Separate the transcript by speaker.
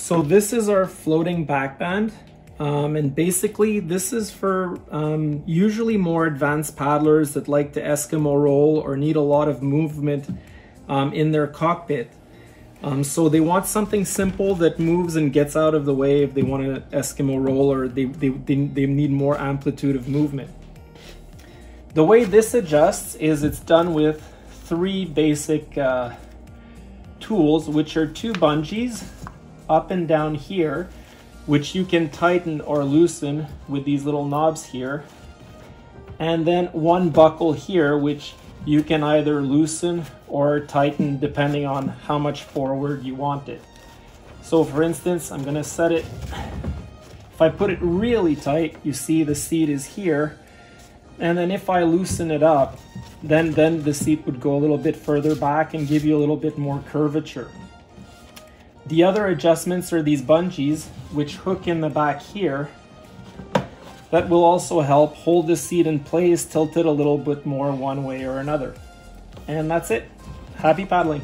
Speaker 1: So this is our floating backband. Um, and basically this is for um, usually more advanced paddlers that like to Eskimo roll or need a lot of movement um, in their cockpit. Um, so they want something simple that moves and gets out of the way if they want to Eskimo roll or they, they, they, they need more amplitude of movement. The way this adjusts is it's done with three basic uh, tools, which are two bungees up and down here, which you can tighten or loosen with these little knobs here. And then one buckle here, which you can either loosen or tighten depending on how much forward you want it. So for instance, I'm gonna set it, if I put it really tight, you see the seat is here. And then if I loosen it up, then, then the seat would go a little bit further back and give you a little bit more curvature. The other adjustments are these bungees, which hook in the back here. That will also help hold the seat in place, tilt it a little bit more one way or another. And that's it. Happy paddling.